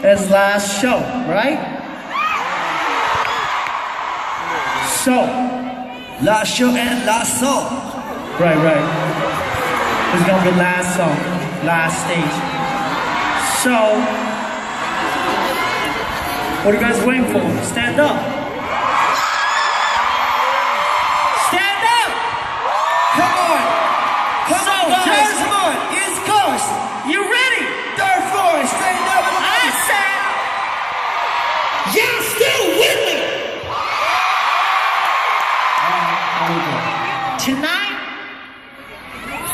his last show, right? So, last show and last song. Right, right. It's gonna be last song, last stage. So, what are you guys waiting for? Stand up.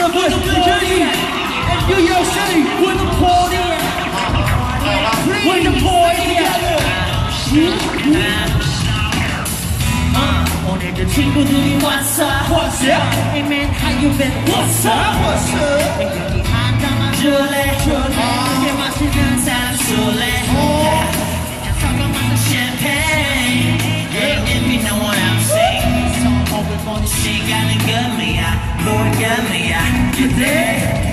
Brooklyn, New Jersey, and New York City. When the party at. When the party at. 오늘도 친구들이 왔어 What's up? How you been? What's up? What's up? 여기 한잔만 줄래? 줄래? 그게 맛있는 산술래? 그냥 섞어맞은 샴페인 Yeah, if you know what she gonna get me out, Lord, get me today.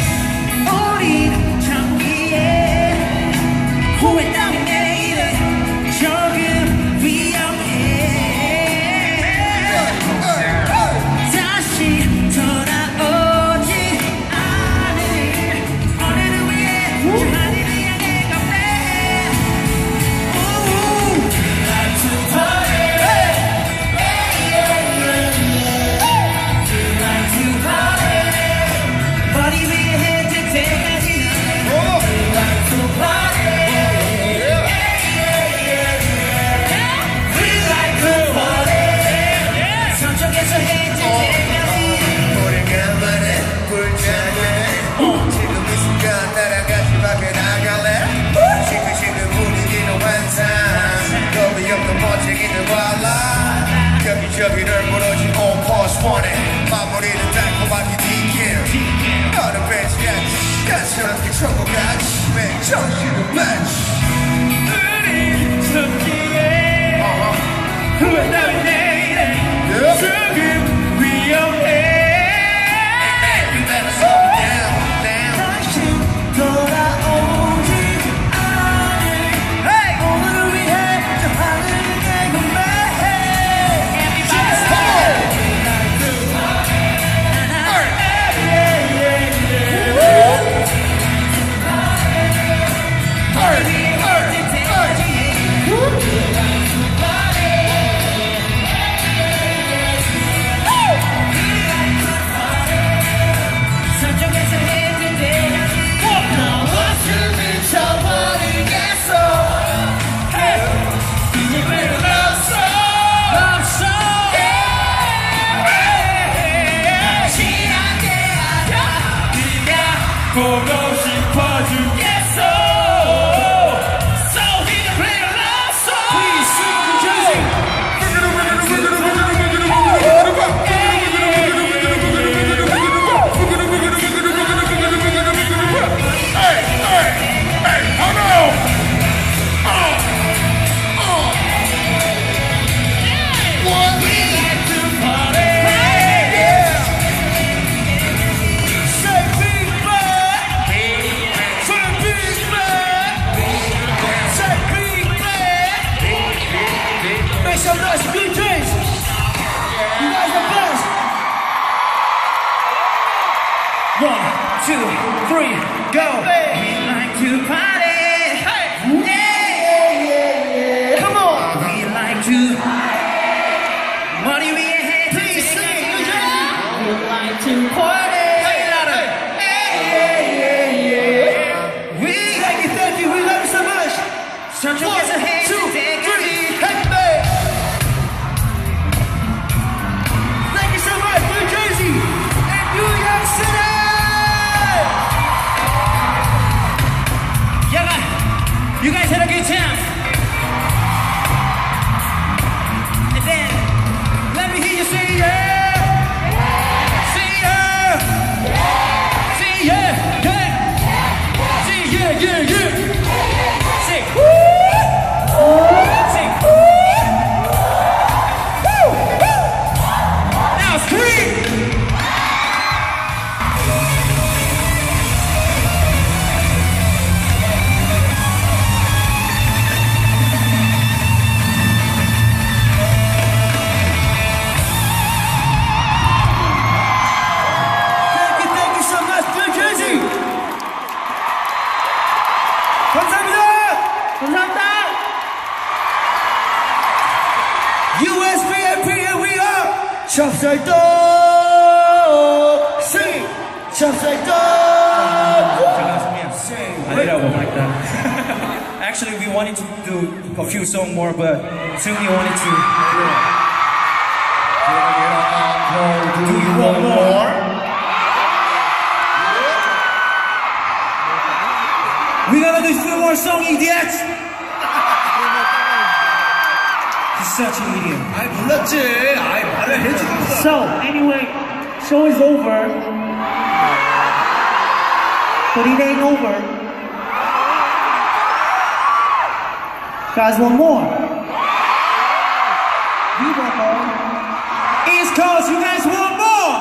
trouble, man. Show you the best. three, go. Like to party. I did that one like that. Actually, we wanted to do a few songs more, but Seungri wanted to. Do you want more? We gotta do few more songs, idiots! He's such an idiot. I 불렀지. I 말을 해줘. So anyway, show is over but it ain't over. Guys, one more. You want more? East Coast, you guys want more?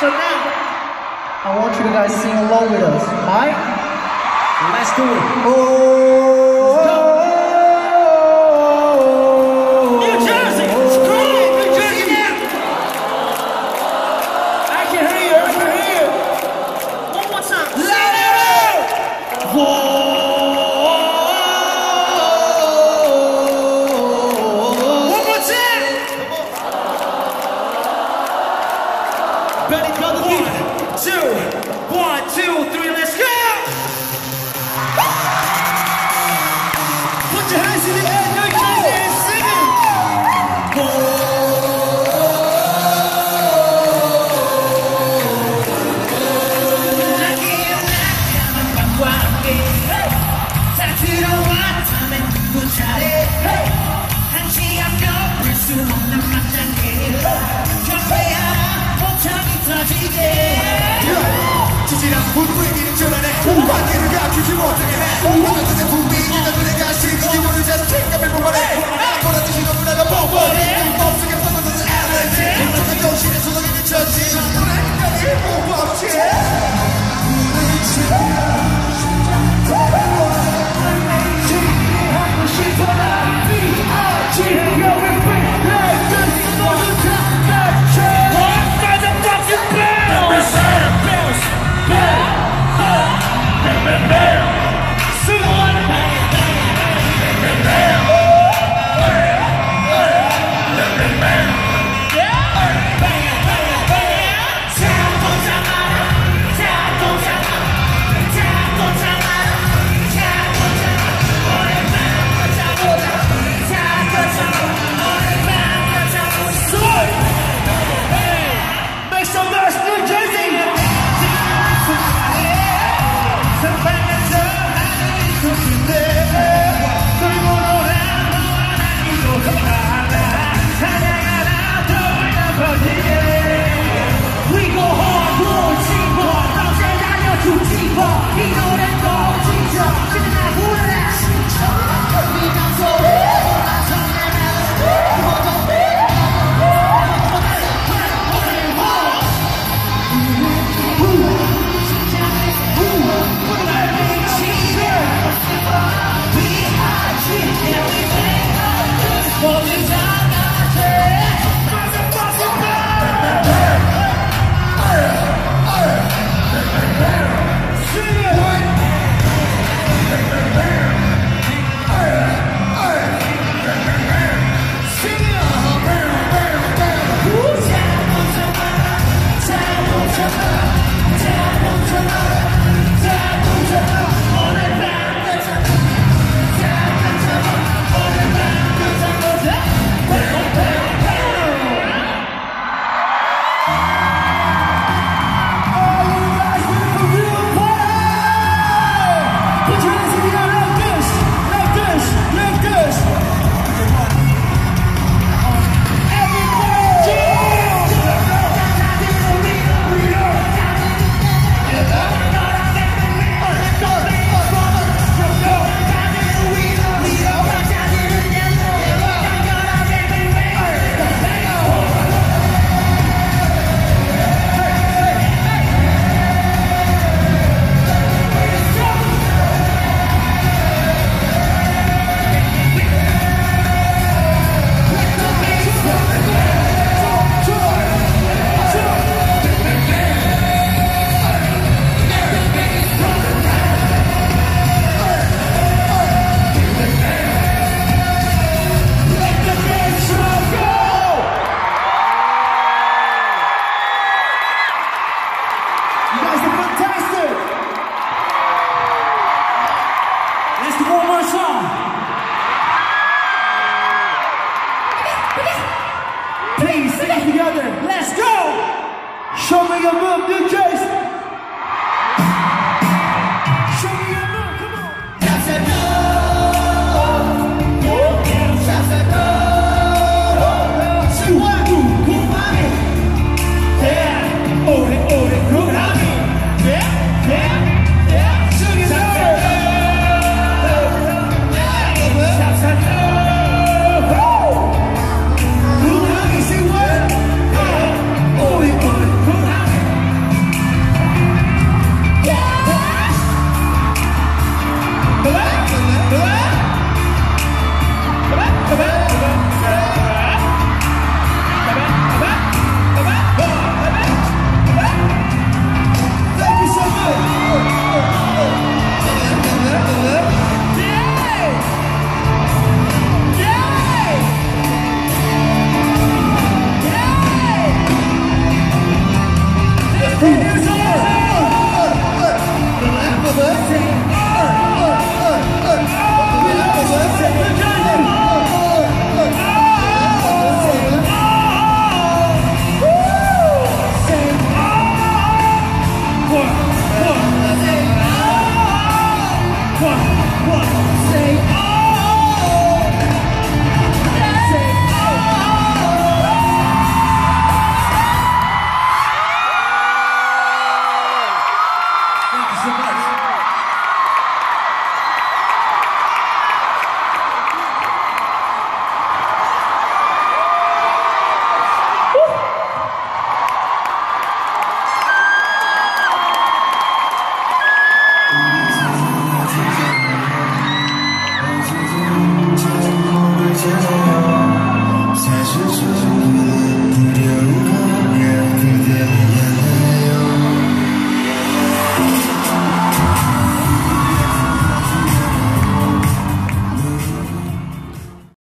So now, I want you to guys sing along with us, alright? Let's do it. Oh.